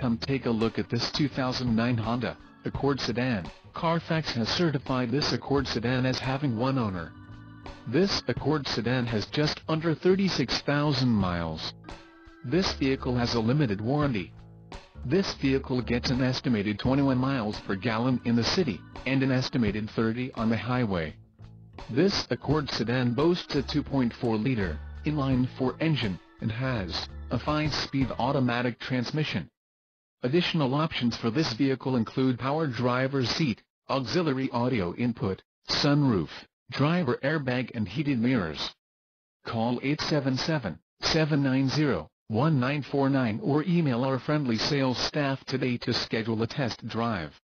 Come take a look at this 2009 Honda Accord sedan. Carfax has certified this Accord sedan as having one owner. This Accord sedan has just under 36,000 miles. This vehicle has a limited warranty. This vehicle gets an estimated 21 miles per gallon in the city, and an estimated 30 on the highway. This Accord sedan boasts a 2.4-liter, inline-four engine, and has a 5-speed automatic transmission. Additional options for this vehicle include power driver's seat, auxiliary audio input, sunroof, driver airbag and heated mirrors. Call 877-790-1949 or email our friendly sales staff today to schedule a test drive.